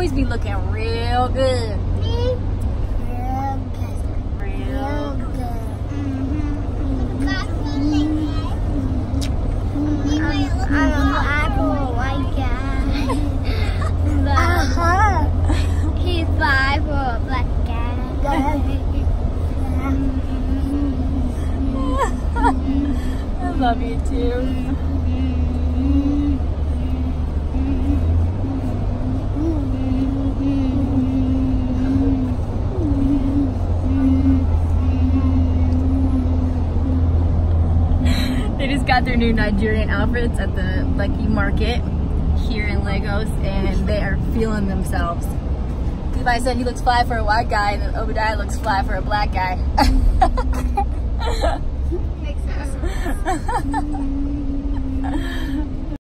always be looking real good. Me? Real good. Real. Real good. I'm, I'm a black or white guy. Uh-huh. he's five for a black guy. I love you too. They just got their new Nigerian outfits at the Lekki Market here in Lagos and they are feeling themselves. Levi said he looks fly for a white guy and then Obadiah looks fly for a black guy. Makes sense.